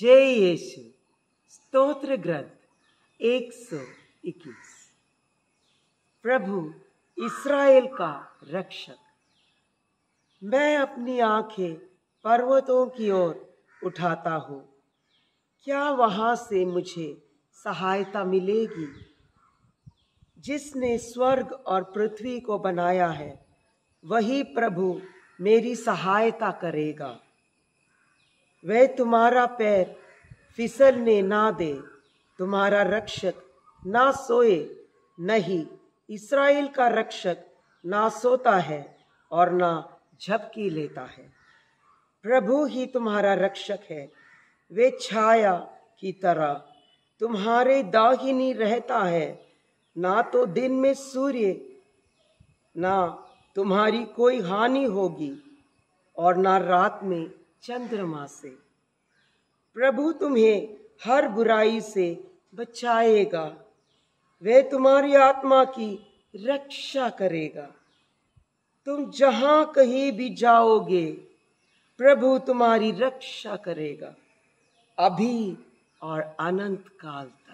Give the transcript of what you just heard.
जय यीशु। स्तोत्र ग्रंथ 121 प्रभु इसराइल का रक्षक, मैं अपनी आँखें पर्वतों की ओर उठाता हूँ। क्या वहाँ से मुझे सहायता मिलेगी? जिसने स्वर्ग और पृथ्वी को बनाया है, वही प्रभु मेरी सहायता करेगा। वह तुम्हारा पैर फिसलने ना दे, तुम्हारा रक्षक ना सोए, नहीं, इसराइल का रक्षक ना सोता है और ना झपकी लेता है। प्रभु ही तुम्हारा रक्षक है, वे छाया की तरह। तुम्हारे दाहिनी रहता है, ना तो दिन में सूर्य, ना तुम्हारी कोई हानि होगी और ना रात में चंद्रमा से। प्रभु तुम्हें हर बुराई से बचाएगा। वे तुम्हारी आत्मा की रक्षा करेगा। तुम जहाँ कहीं भी जाओगे, प्रभु तुम्हारी रक्षा करेगा। अभी और अनंत काल तक।